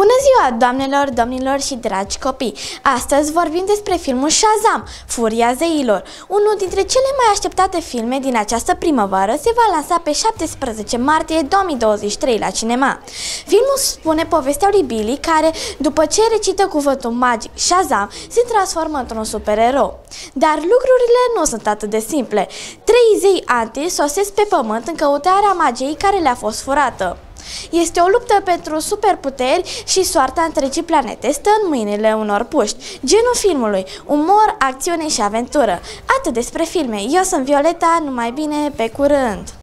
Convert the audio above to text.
Bună ziua, doamnelor, domnilor și dragi copii! Astăzi vorbim despre filmul Shazam, Furia zeilor. Unul dintre cele mai așteptate filme din această primăvară se va lansa pe 17 martie 2023 la cinema. Filmul spune povestea lui Billy care, după ce recită cuvântul magic Shazam, se transformă într-un supererou. Dar lucrurile nu sunt atât de simple. Trei zei anti sosesc pe pământ în căutarea magiei care le-a fost furată. Este o luptă pentru superputeri și soarta întregii planete stă în mâinile unor puști. Genul filmului, umor, acțiune și aventură. Atât despre filme. Eu sunt Violeta, numai bine, pe curând!